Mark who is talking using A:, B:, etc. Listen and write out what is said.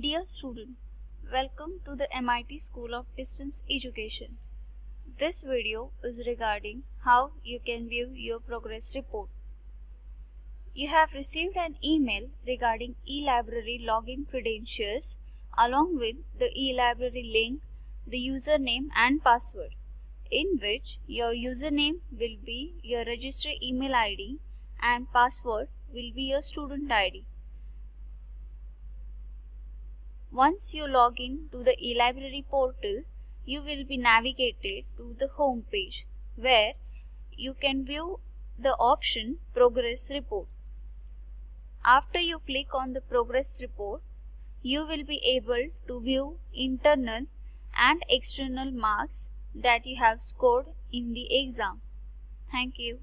A: Dear student, welcome to the MIT School of Distance Education. This video is regarding how you can view your progress report. You have received an email regarding eLibrary login credentials along with the eLibrary link, the username and password in which your username will be your registered email ID and password will be your student ID. Once you log in to the eLibrary portal, you will be navigated to the home page where you can view the option Progress Report. After you click on the Progress Report, you will be able to view internal and external marks that you have scored in the exam. Thank you.